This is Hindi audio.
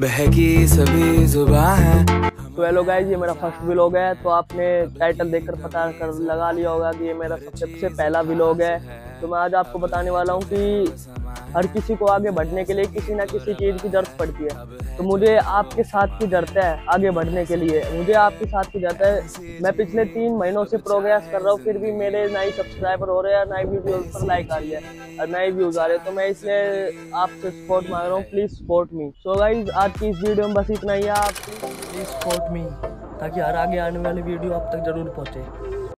बहकी सभी जुबा है। तो हेलो गाइज़ ये मेरा फ़र्स्ट व्लॉग है तो आपने टाइटल देखकर पता कर, लगा लिया होगा कि ये मेरा सबसे पहला व्लॉग है। तो मैं आज आपको बताने वाला हूँ कि हर किसी को आगे बढ़ने के लिए किसी ना किसी चीज़ की ज़रूरत पड़ती है। तो मुझे आपके साथ की ज़रूरत है आगे बढ़ने के लिए। मुझे आपके साथ की ज़रूरत है। मैं पिछले तीन महीनों से प्रोग्रेस कर रहा हूँ, फिर भी मेरे नए सब्सक्राइबर हो रहे हैं, नए वीडियो पर लाइक आ रही है और नए व्यूज़ आ रहे हैं। तो मैं इसलिए आपसे सपोर्ट मांग रहा हूँ please support me so guys आज की इस वीडियो में बस इतना ही है। आप प्लीज़ सपोर्ट मी ताकि हर आगे आने वाली वीडियो आप तक ज़रूर पहुँचे।